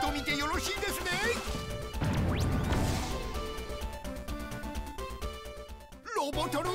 と見てよろしいですね？ロボトル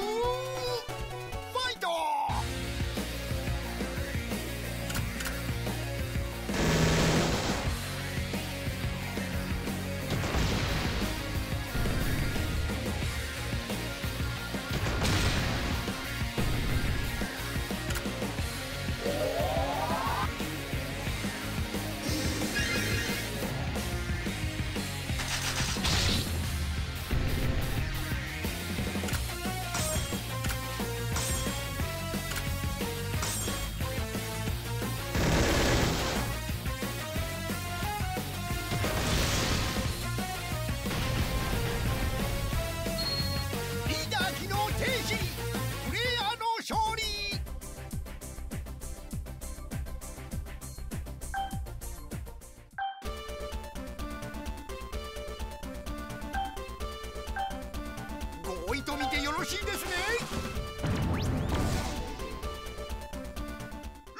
合意と見てよろしいですね。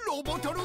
ロボトル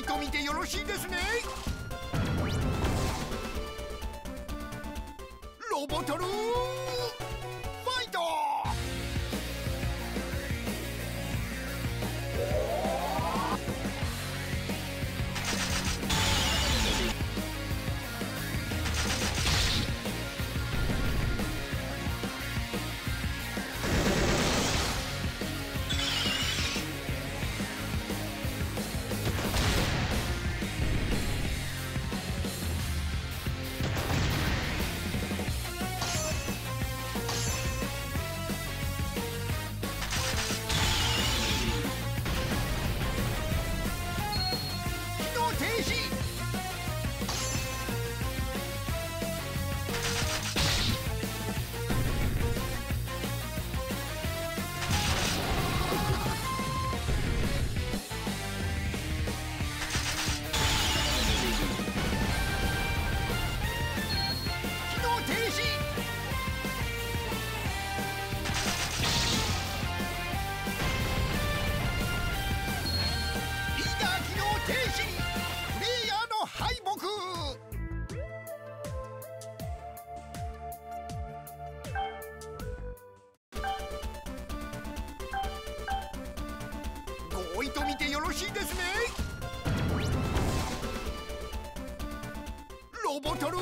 いと見てよろしいですね。ロボトルしいですね。ロボトル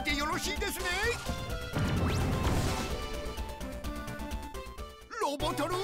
みてよろしいですね。ロボトル